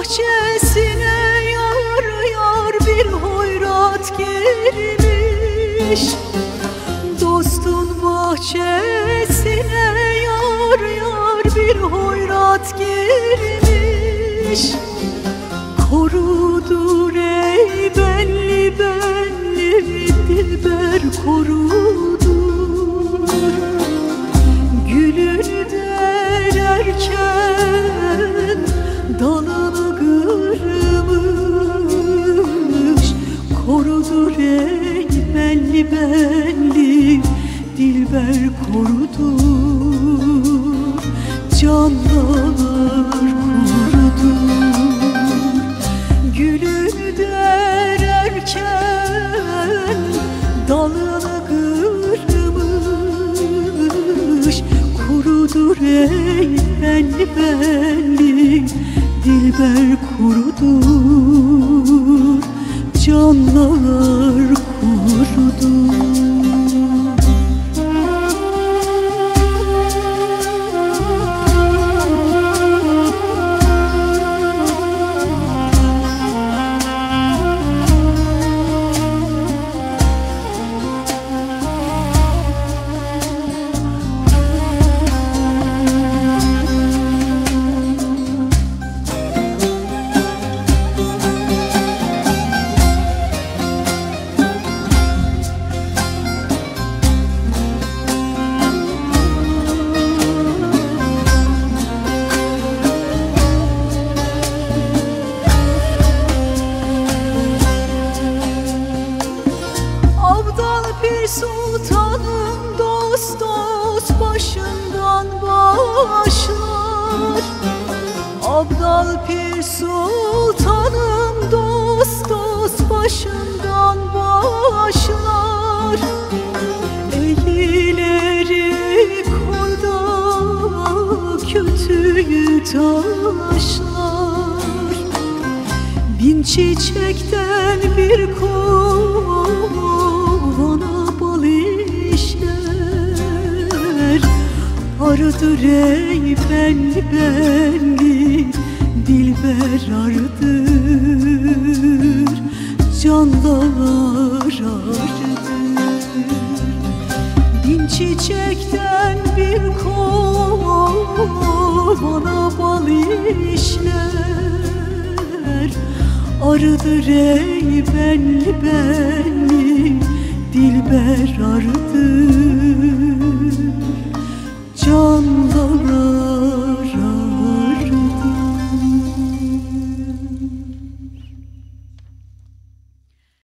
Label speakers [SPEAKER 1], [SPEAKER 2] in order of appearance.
[SPEAKER 1] bahçesine yar yar bir hoyrat girmiş. Dostun bahçesine yar yar bir hoyrat girmiş. Korudur ey belli belli dilber korudur belli dilber korudur Canlar korudur Gülün dererken dalını kırmış Kurudur ey belli belli dilber kurudur Canlar kurudur 读书读。Çiçekten bir kovana bal işler Arıdır ey belli belli dilber arıdır. Canlar arıdır Bin çiçekten bir kovana bal işler Arıdır ey belli belli